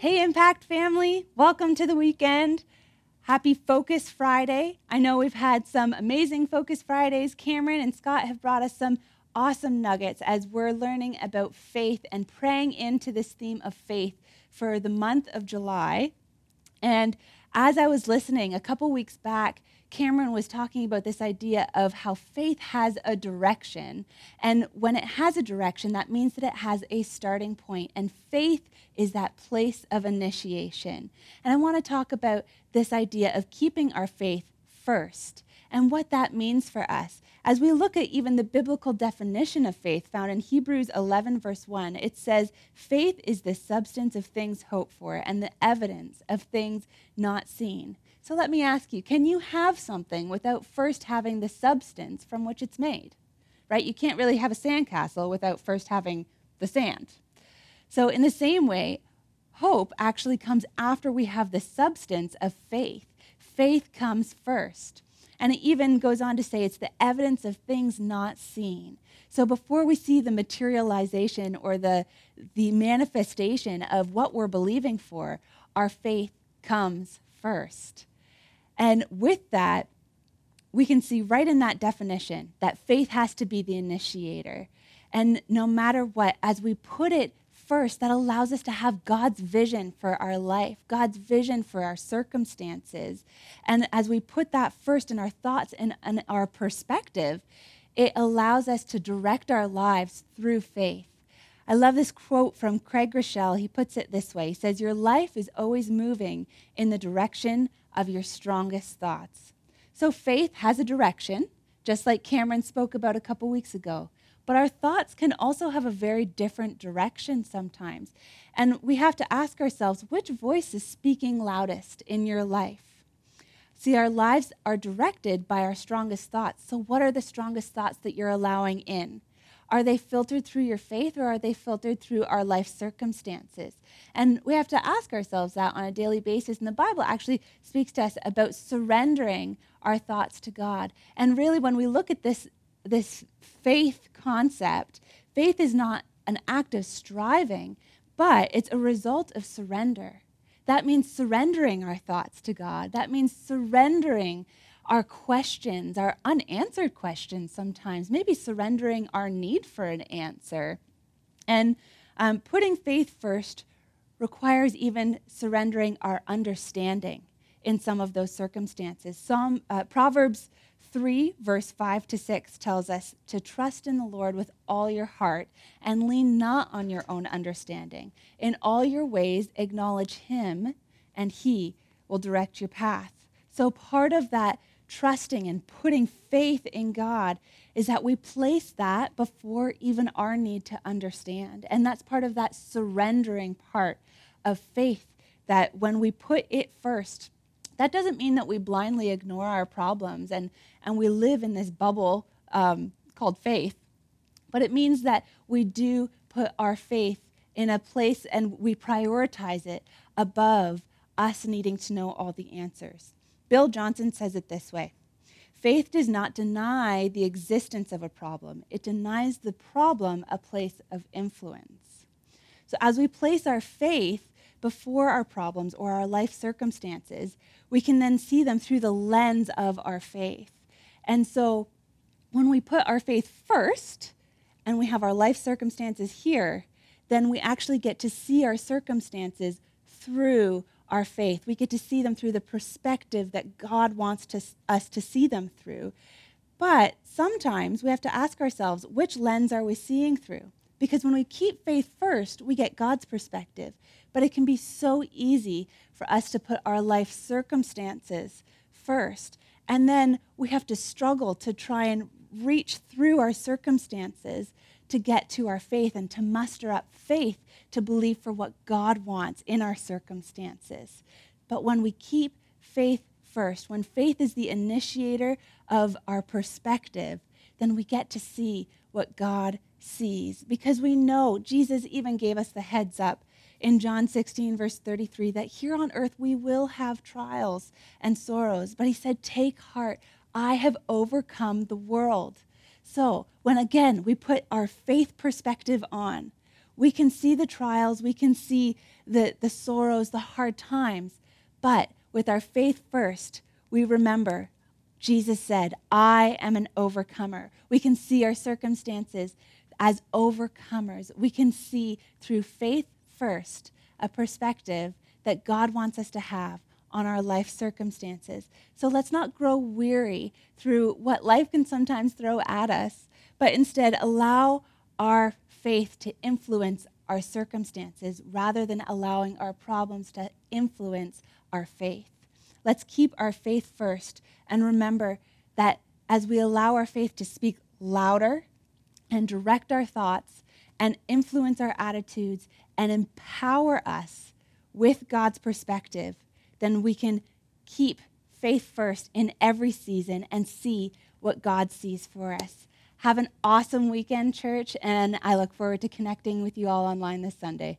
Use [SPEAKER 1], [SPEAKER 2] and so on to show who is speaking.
[SPEAKER 1] Hey, Impact family, welcome to the weekend. Happy Focus Friday. I know we've had some amazing Focus Fridays. Cameron and Scott have brought us some awesome nuggets as we're learning about faith and praying into this theme of faith for the month of July. And as I was listening a couple weeks back, Cameron was talking about this idea of how faith has a direction. And when it has a direction, that means that it has a starting point. And faith is that place of initiation. And I want to talk about this idea of keeping our faith first and what that means for us. As we look at even the biblical definition of faith found in Hebrews 11, verse 1, it says, Faith is the substance of things hoped for and the evidence of things not seen. So let me ask you can you have something without first having the substance from which it's made? Right? You can't really have a sandcastle without first having the sand. So, in the same way, hope actually comes after we have the substance of faith. Faith comes first. And it even goes on to say it's the evidence of things not seen. So before we see the materialization or the, the manifestation of what we're believing for, our faith comes first. And with that, we can see right in that definition that faith has to be the initiator. And no matter what, as we put it first, that allows us to have God's vision for our life, God's vision for our circumstances. And as we put that first in our thoughts and, and our perspective, it allows us to direct our lives through faith. I love this quote from Craig Groeschel. He puts it this way He says, Your life is always moving in the direction of your strongest thoughts. So faith has a direction, just like Cameron spoke about a couple weeks ago. But our thoughts can also have a very different direction sometimes. And we have to ask ourselves which voice is speaking loudest in your life? See, our lives are directed by our strongest thoughts. So, what are the strongest thoughts that you're allowing in? Are they filtered through your faith or are they filtered through our life circumstances? And we have to ask ourselves that on a daily basis. And the Bible actually speaks to us about surrendering our thoughts to God. And really, when we look at this this faith concept, faith is not an act of striving, but it's a result of surrender. That means surrendering our thoughts to God. That means surrendering our questions, our unanswered questions sometimes, maybe surrendering our need for an answer. And um, putting faith first requires even surrendering our understanding in some of those circumstances. Some uh, Proverbs 3, verse 5 to 6 tells us to trust in the Lord with all your heart and lean not on your own understanding. In all your ways, acknowledge Him, and He will direct your path. So, part of that trusting and putting faith in God is that we place that before even our need to understand. And that's part of that surrendering part of faith that when we put it first, that doesn't mean that we blindly ignore our problems and, and we live in this bubble um, called faith, but it means that we do put our faith in a place and we prioritize it above us needing to know all the answers. Bill Johnson says it this way Faith does not deny the existence of a problem, it denies the problem a place of influence. So, as we place our faith before our problems or our life circumstances, we can then see them through the lens of our faith. And so when we put our faith first and we have our life circumstances here, then we actually get to see our circumstances through our faith. We get to see them through the perspective that God wants to, us to see them through. But sometimes we have to ask ourselves which lens are we seeing through? Because when we keep faith first, we get God's perspective. But it can be so easy for us to put our life circumstances first. And then we have to struggle to try and reach through our circumstances to get to our faith and to muster up faith to believe for what God wants in our circumstances. But when we keep faith first, when faith is the initiator of our perspective, then we get to see what God sees because we know Jesus even gave us the heads up in John 16, verse 33, that here on earth we will have trials and sorrows. But he said, Take heart, I have overcome the world. So, when again we put our faith perspective on, We can see the trials, we can see the, the sorrows, the hard times, but with our faith first, we remember Jesus said, I am an overcomer. We can see our circumstances as overcomers. We can see through faith first a perspective that God wants us to have on our life circumstances. So let's not grow weary through what life can sometimes throw at us, but instead allow our faith to influence our circumstances rather than allowing our problems to influence our faith. Let's keep our faith first and remember that as we allow our faith to speak louder and direct our thoughts and influence our attitudes and empower us with God's perspective, then we can keep faith first in every season and see what God sees for us. Have an awesome weekend, church, and I look forward to connecting with you all online this Sunday.